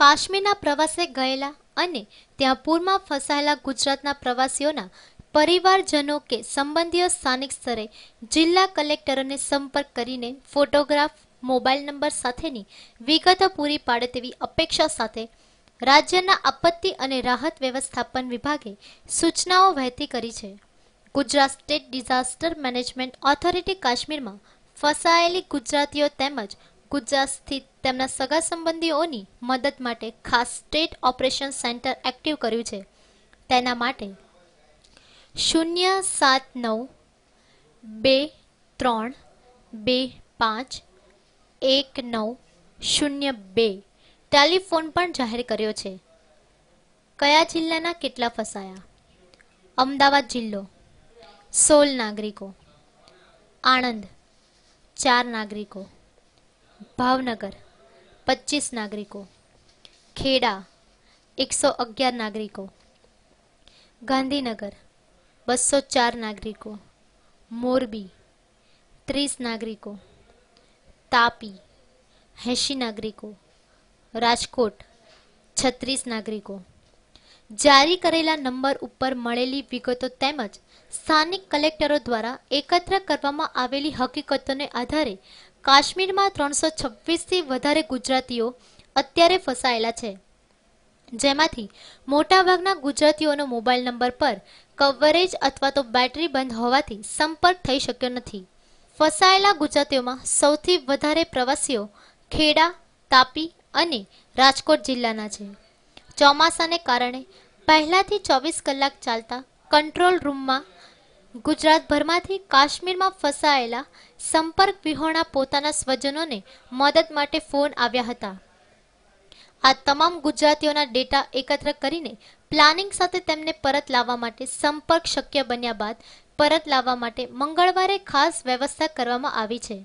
કાશ્મીરના પ્રવાસે ગયેલા અને ત્યાં પૂરમાં ફસાયેલા ગુજરાતના પ્રવાસીઓના પરિવારજનો કે સંબંધીઓ સ્થાનિક સ્તરે જિલ્લા કલેક્ટરોને સંપર્ક કરીને ફોટોગ્રાફ, મોબાઈલ નંબર સાથેની વિગતો પૂરી પાડે તેવી અપેક્ષા સાથે રાજ્યના આપત્તિ અને રાહત વ્યવસ્થાપન વિભાગે સૂચનાઓ વહેતી કરી છે. Gujarat state disaster management authority કાશ્મીરમાં ફસાયેલી ગુજરાતીઓ તેમજ ગુજરાત સ્થિત તેમના સગા સંબંધીઓની મદદ માટે ખાસ સ્ટેટ ઓપરેશન સેન્ટર એક્ટિવ કર્યું છે. તેના માટે શૂન્ય સાત નવ બે ત્રણ બે પાંચ એક નવ શૂન્ય બે ટેલિફોન પણ જાહેર કર્યો છે. કયા જિલ્લાના કેટલા ફસાયા? અમદાવાદ જિલ્લો. સોળ નાગરિકો. આણંદ. ચાર નાગરિકો. ભાવનગર, પચીસ નાગરિકો. ખેડા, એકસો અગિયાર નાગરિકો. ગાંધીનગર, બસો ચાર નાગરિકો. મોરબી, ત્રીસ નાગરિકો. તાપી, એંશી નાગરિકો. રાજકોટ, છત્રીસ નાગરિકો. જારી કરેલા નંબર ઉપર મળેલી વિગતો તેમજ સ્થાનિક કલેક્ટરો દ્વારા એકત્ર કરવામાં આવેલી હકીકતોને આધારે કાશ્મીરમાં ત્રણસો છવ્વીસથી વધારે ગુજરાતીઓ અત્યારે ફસાયેલા છે. જેમાંથી મોટાભાગના ગુજરાતીઓનો મોબાઈલ નંબર પર કવરેજ અથવા તો બેટરી બંધ હોવાથી સંપર્ક થઈ શક્યો નથી. ફસાયેલા ગુજરાતીઓમાં સૌથી વધારે પ્રવાસીઓ ખેડા, તાપી અને રાજકોટ જિલ્લાના છે. ચોમાસાને કારણે પહેલાંથી ચોવીસ કલાક ચાલતા કંટ્રોલ રૂમમાં ગુજરાતભરમાંથી કાશ્મીરમાં ફસાયેલા સંપર્ક વિહોણા પોતાના સ્વજનોને મદદ માટે ફોન આવ્યા હતા. આ તમામ ગુજરાતીઓના ડેટા એકત્ર કરીને પ્લાનિંગ સાથે તેમને પરત લાવવા માટે સંપર્ક શક્ય બન્યા બાદ પરત લાવવા માટે મંગળવારે ખાસ વ્યવસ્થા કરવામાં આવી છે.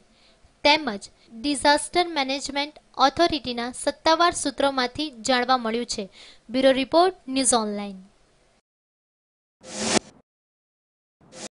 તેમજ ડિઝાસ્ટર મેનેજમેન્ટ ઓથોરિટીના સત્તાવાર સૂત્રોમાંથી જાણવા મળ્યું છે. Bureau report news online.